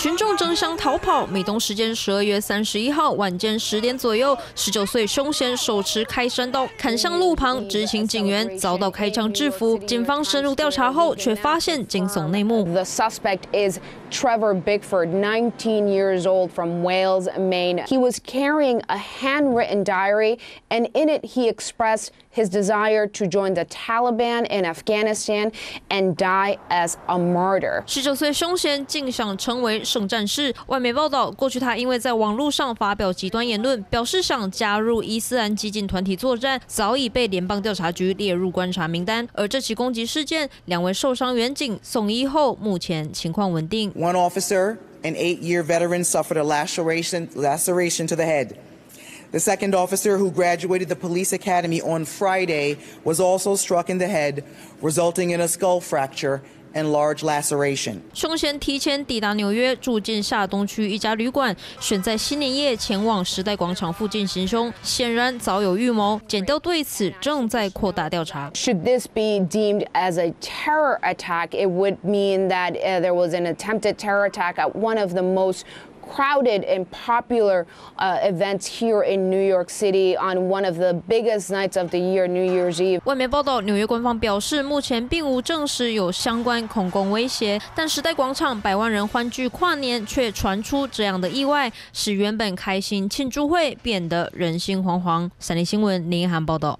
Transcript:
群众争相逃跑。美东时间十二月三十一号晚间十点左右，十九岁凶嫌手持开山刀砍向路旁执勤警员，遭到开枪制服。警方深入调查后，却发现惊悚内幕。The suspect is Trevor Bickford, 19 years old from Wells, Maine. He was carrying a handwritten diary, and in it he expressed his desire to join the Taliban in Afghanistan and die as a martyr. 十九岁凶嫌竟想成为。圣战士。外媒报道，过去他因为在网络上发表极端言论，表示想加入伊斯兰激进团体作战，早已被联邦调查局列入观察名单。而这起攻击事件，两位受伤员警送医后，目前情况稳定。One officer, an eight-year veteran, suffered a laceration, laceration to the head. The second officer, who graduated the police academy on Friday, was also struck in the head, resulting in a skull fracture and large laceration. 凶嫌提前抵达纽约，住进下东区一家旅馆，选在新年夜前往时代广场附近行凶，显然早有预谋。检调对此正在扩大调查。Should this be deemed as a terror attack, it would mean that uh, there was an attempted terror attack at one of the most crowded and popular uh, events here in New York City on one of the biggest nights of the year, New Year's Eve. 外媒报道，纽约官方表示，目前并无证实有相关恐攻威胁，但时代广场百万人欢聚跨年，却传出这样的意外，使原本开心庆祝会变得人心惶惶。三立新闻林一涵报道。